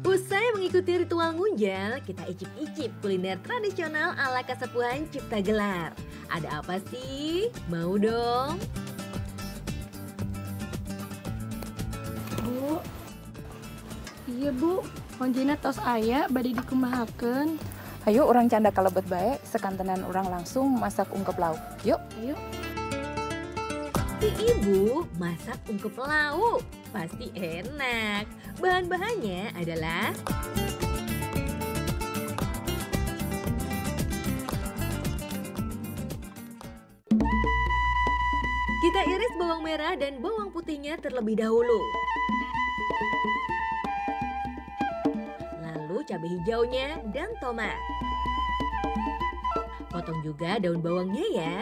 Usai mengikuti ritual ngunjal, kita icip-icip kuliner tradisional ala Kasepuhan Cipta Gelar. Ada apa sih? Mau dong? Bu, iya bu, Onjina tos ayah badi dikumahaken. Ayo orang canda kalebet baik, sekantenan orang langsung masak ungkep lauk. Yuk. Ayo. Si ibu masak ungkep lauk. Pasti enak. Bahan-bahannya adalah Kita iris bawang merah dan bawang putihnya terlebih dahulu. Lalu cabai hijaunya dan tomat. Potong juga daun bawangnya ya.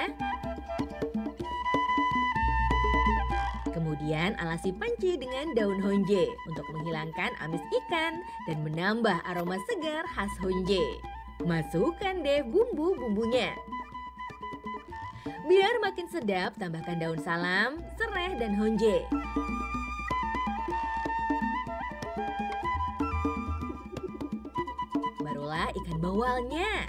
Kemudian alasi panci dengan daun honje untuk menghilangkan amis ikan dan menambah aroma segar khas honje. Masukkan deh bumbu-bumbunya. Biar makin sedap, tambahkan daun salam, serai, dan honje. Barulah ikan bawalnya.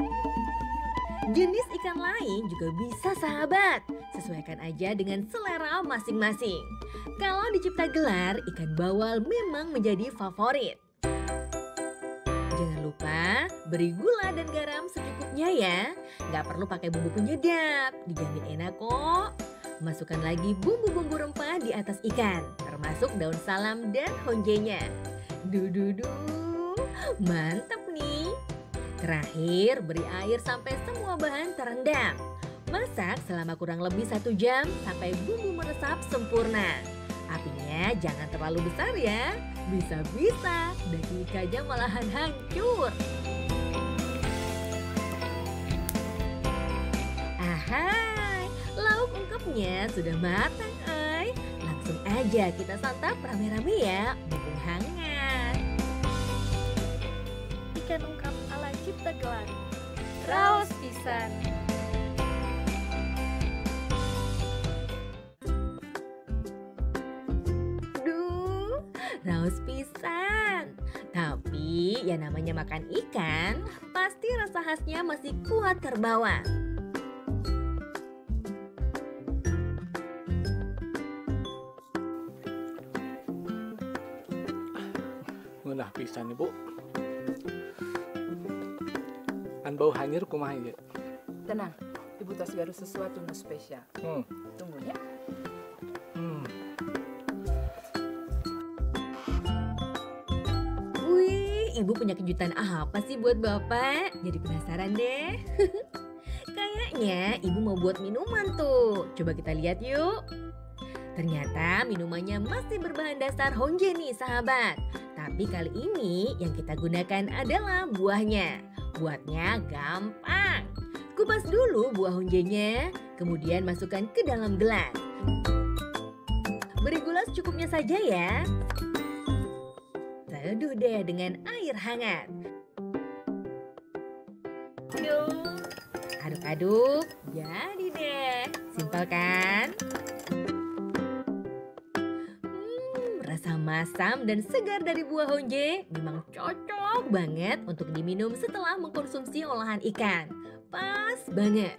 Jenis ikan lain juga bisa sahabat. Sesuaikan aja dengan selera masing-masing. Kalau di Cipta Gelar, ikan bawal memang menjadi favorit. Jangan lupa beri gula dan garam secukupnya ya. Nggak perlu pakai bumbu penyedap, dijamin enak kok. Masukkan lagi bumbu-bumbu rempah di atas ikan, termasuk daun salam dan honjenya. Dududu, mantap nih. Terakhir, beri air sampai semua bahan terendam. Masak selama kurang lebih satu jam sampai bumbu meresap sempurna. Apinya jangan terlalu besar ya, bisa-bisa daging ikannya malahan hancur. Ahai, lauk ungkepnya sudah matang, ay. Langsung aja kita santap rame-rame ya, mumpung hangat. Ikan ungkap ala Cipta Gelar. Raos pisan. Raus pisan. Tapi ya namanya makan ikan, pasti rasa khasnya masih kuat terbawa. Ngunah pisan ibu. Kan bau hanyir kumaha ieu? Tenang, ibu tos garu sesuatu nu spesial. Hmm. Tunggu ya. Ibu punya kejutan apa sih buat bapak? Jadi penasaran deh. Kayaknya ibu mau buat minuman tuh. Coba kita lihat yuk. Ternyata minumannya masih berbahan dasar honje nih sahabat. Tapi kali ini yang kita gunakan adalah buahnya. Buatnya gampang. Kupas dulu buah honjenya, kemudian masukkan ke dalam gelas. Beri gula secukupnya saja ya. Teduh deh dengan air hangat. Aduk-aduk, jadi deh. Simpel kan? Hmm, rasa masam dan segar dari buah honje memang cocok banget untuk diminum setelah mengkonsumsi olahan ikan. Pas banget.